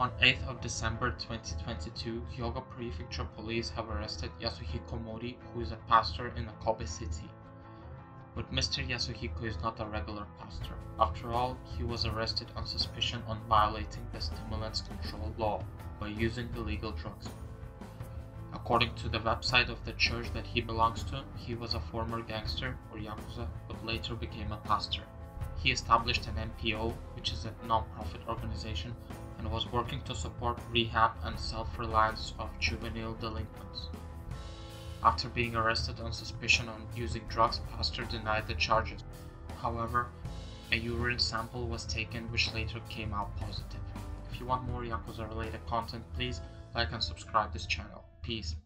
On 8th of December 2022, Hyogo Prefecture Police have arrested Yasuhiko Mori, who is a pastor in Kobe City. But Mr. Yasuhiko is not a regular pastor. After all, he was arrested on suspicion on violating the stimulants control law by using illegal drugs. According to the website of the church that he belongs to, he was a former gangster or yakuza, but later became a pastor. He established an NPO, which is a non-profit organization, and was working to support rehab and self-reliance of juvenile delinquents. After being arrested on suspicion on using drugs, Pastor denied the charges. However, a urine sample was taken which later came out positive. If you want more Yakuza related content, please like and subscribe this channel. Peace.